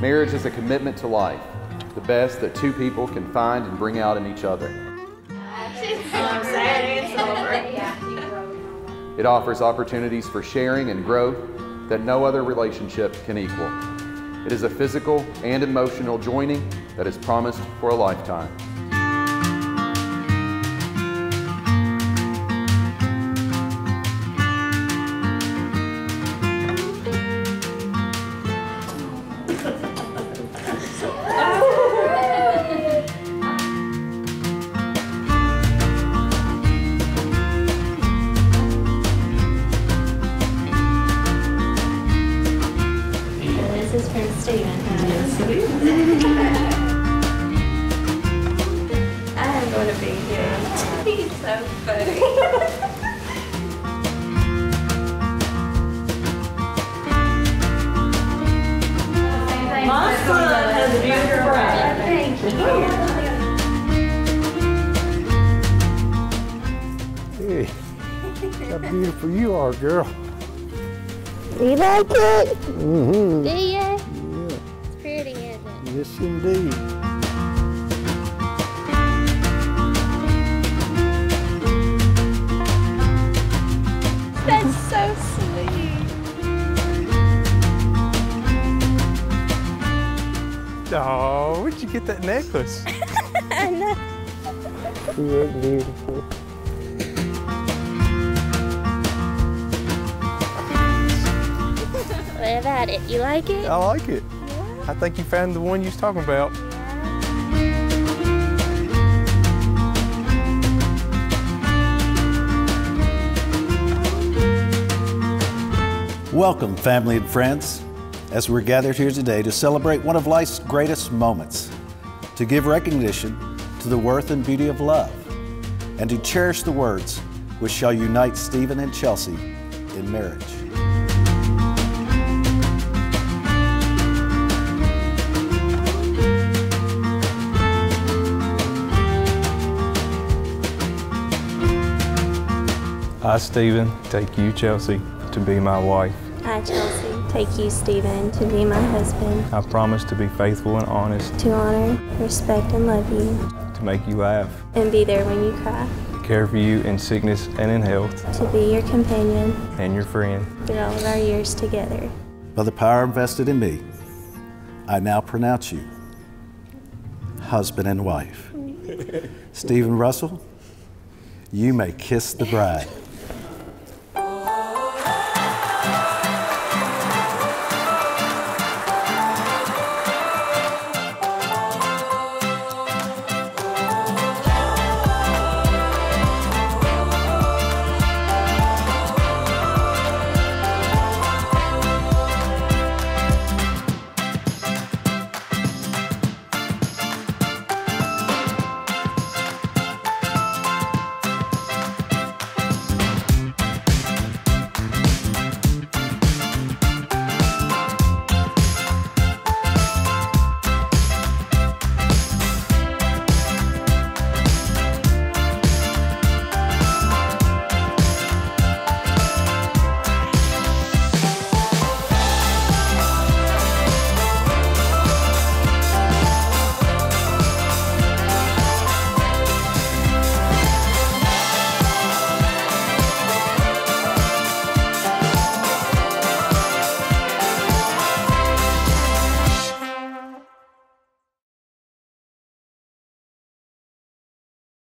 Marriage is a commitment to life, the best that two people can find and bring out in each other. It offers opportunities for sharing and growth that no other relationship can equal. It is a physical and emotional joining that is promised for a lifetime. I'm going to be here. He's so funny. My son has a beautiful bride. Thank you. Hey, how beautiful you are, girl. You like it? Mm-hmm. Do you? Yeah, yes, indeed. That's so sweet. Oh, where'd you get that necklace? I know. You look beautiful. What about it? You like it? I like it. I think you found the one you was talking about. Welcome, family and friends, as we're gathered here today to celebrate one of life's greatest moments, to give recognition to the worth and beauty of love, and to cherish the words which shall unite Stephen and Chelsea in marriage. I, Stephen, take you, Chelsea, to be my wife. I, Chelsea. Take you, Stephen, to be my husband, I promise to be faithful and honest, to honor, respect, and love you, to make you laugh, and be there when you cry, to care for you in sickness and in health, to be your companion and your friend. through all of our years together. By the power invested in me, I now pronounce you husband and wife. Stephen Russell, you may kiss the bride.